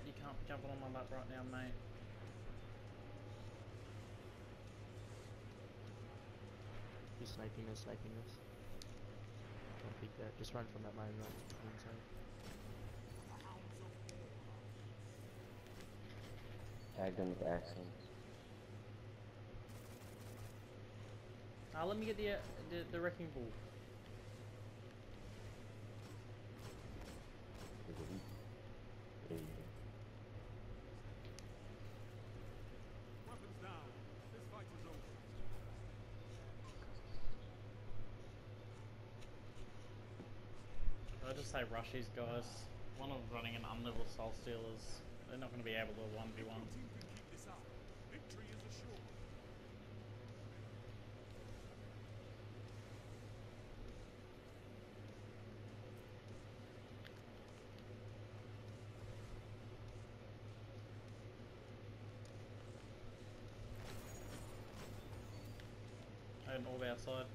Dad, you can't be jumping on my lap right now, mate. He's sniping us, sniping us. Don't peek that. Just run from that mine, run to the inside. Tagged him with accents. Ah, let me get the, uh, the the wrecking ball. There you go. Weapons down. This fight is over. I just say rush these guys. One of them running an unlevel soul stealers. They're not going to be able to one v one. Your team can keep this up. Victory is assured. And all outside.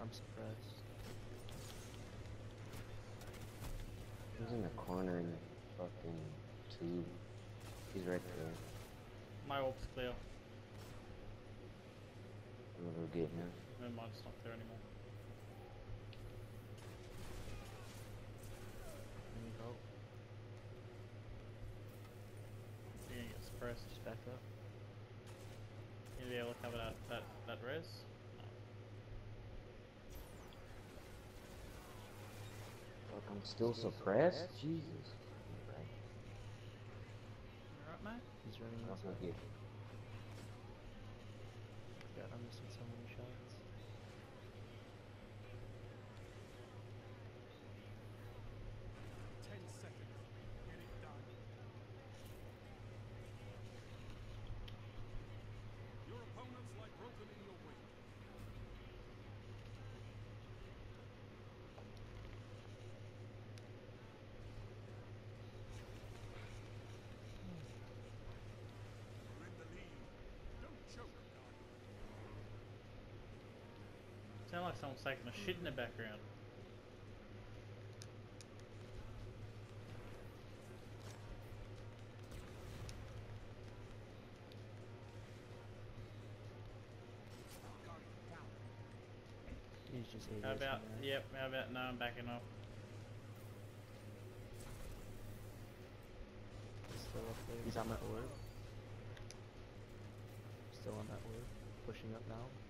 I'm suppressed. He's in the corner in the fucking tube. He's right there. My orb's clear. I'm gonna go get him. Never mind, it's not there anymore. I need help. You're gonna get suppressed. Just back up. You'll be able to cover that that that res. No. Fuck, I'm still suppressed? Jesus. Right. You Alright, mate. He's running I'll go inside. get God, I'm missing Sound like someone's taking a shit in the background. He's just How about yep? How about no? I'm backing off. He's still up there. He's on that orb. Still on that orb. Pushing up now.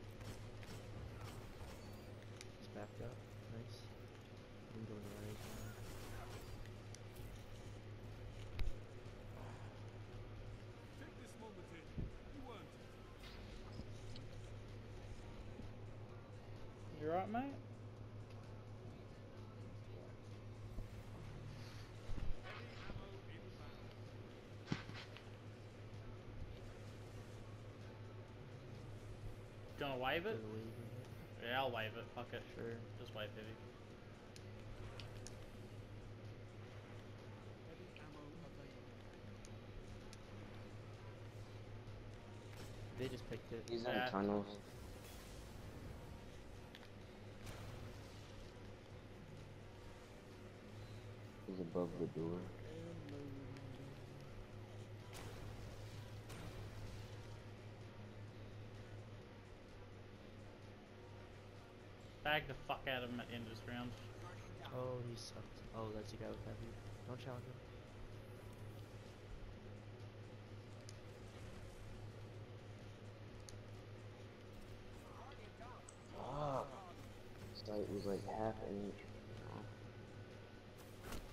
He's backed up. Nice. I'm going to right now. Take this moment in. You earned it. You right, mate? Heavy ammo inbound. Gonna wave it? They're waving it. Yeah, I'll wave it. Fuck it. Sure. Just wave heavy. Heavy ammo available. They just picked it. He's Yeah. in tunnels. He's above the door. Bag the fuck out of him at the end of this round. Oh, he sucked. Oh, that's the guy with heavy. Don't challenge him. Fuck. Sight was like half an inch.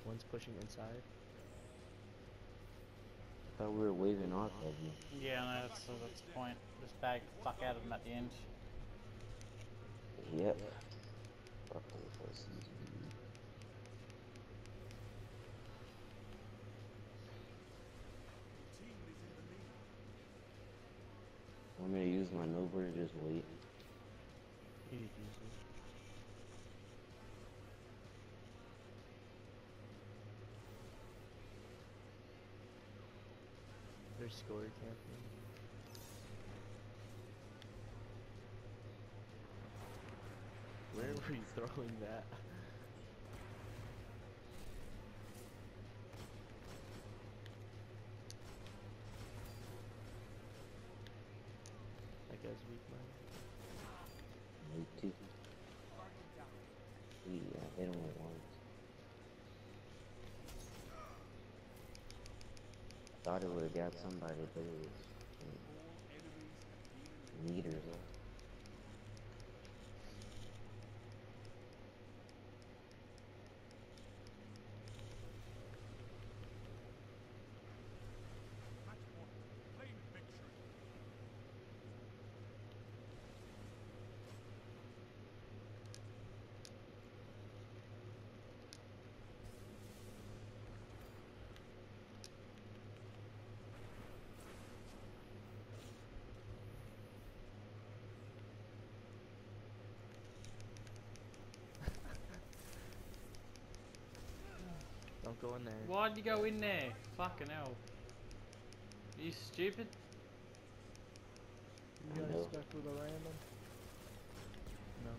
One's pushing inside. I thought we were waving off of you. Yeah, no, that's, that's the point. Just bag the fuck out of him at the end. Yep. Me to use my Nova or just wait? Could use it. They're Where were throwing that? That guy's weak, man. Me too. We hit him once. Thought it would have got somebody, but it was meters off. Match point. Claim victory. Don't go in there. Why'd you go in there? Fucking hell. Are you stupid? I know. stuck with a random? No.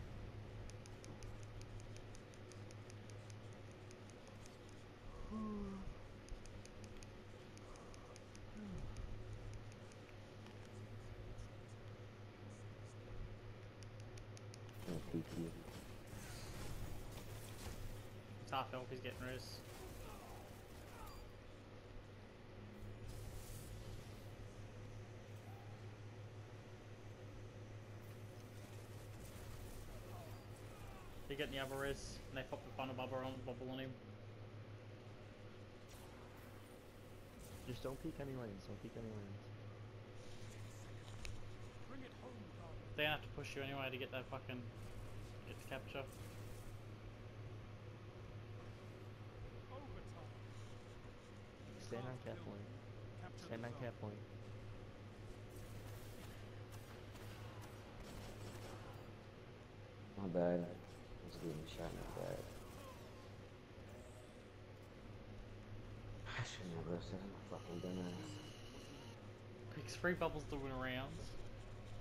No PP. Elf is getting res. They get the other res and they pop the funnel bubble on bubble on him. Just don't peek any lanes. Don't peek any lanes. Bring it home, Guardian. They have to push you anyway to get that fucking get to capture. Overtime. Stand on cap point. Capture Stand the on cap point. My bad. I was getting shot in the back. I shouldn't have listened. I'm a fucking dumbass. Picks three bubbles to win rounds.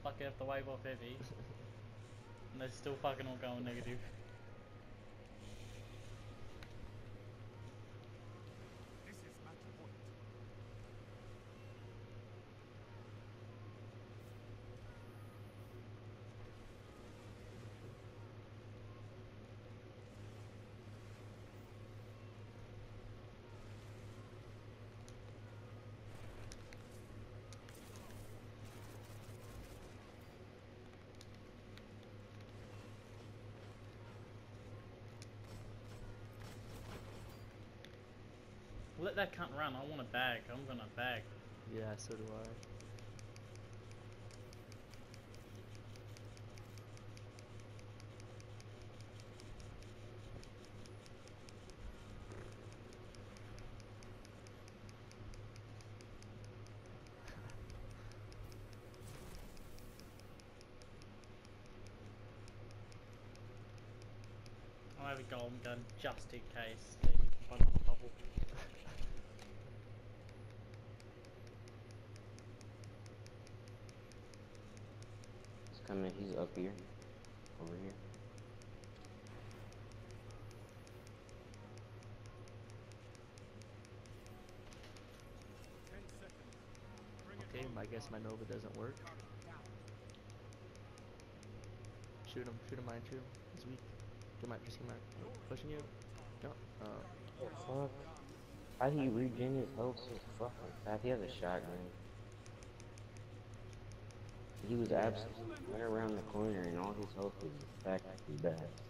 Fuck have to wave off heavy. and they're still fucking all going negative. Let that cunt run, I want a bag. I'm gonna bag. Yeah, so do I. I have a golden gun just in case a. He's coming. He's up here. Over here. Okay, I guess my Nova doesn't work. Shoot him, shoot him, mine, shoot him. He's weak. Come out, just come. Pushing you. No. Uh, The fuck? How do you regen his health so fucking fast? He has a shotgun. He was absolutely Went around the corner and all his health was back to back.